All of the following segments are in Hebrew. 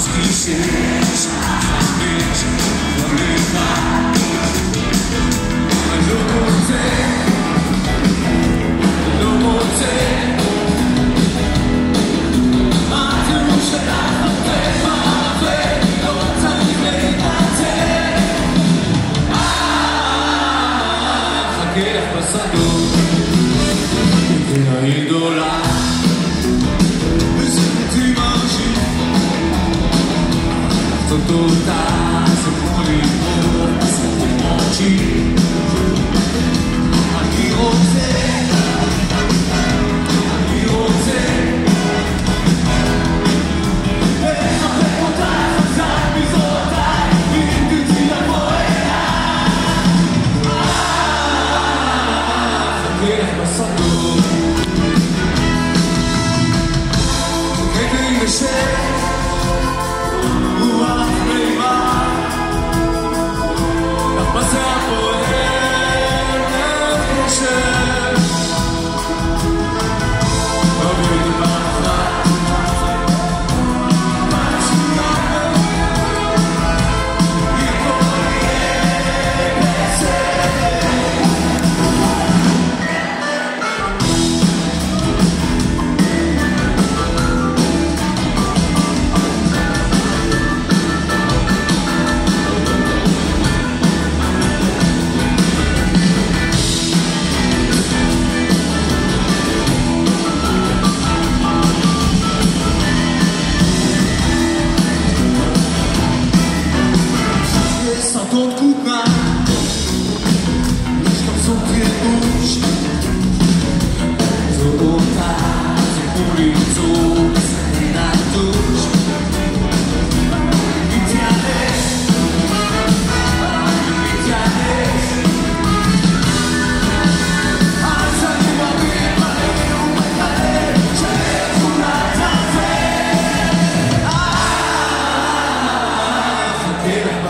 tus pieces, לא רוצה, לא רוצה pasado, era ídola. total.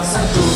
Santo.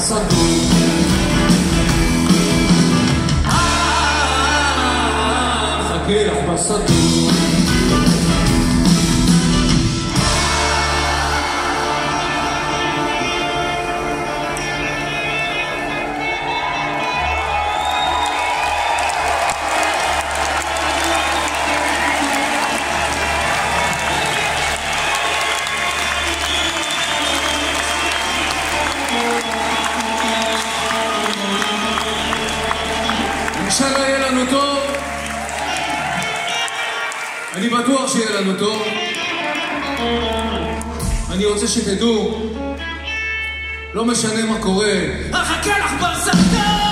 só. Ah, ah, ah, ah, עכשיו יהיה לנו טוב? אני בטוח שיהיה לנו טוב. אני רוצה שתדעו, לא משנה מה קורה. אחכה לך ברסקטור!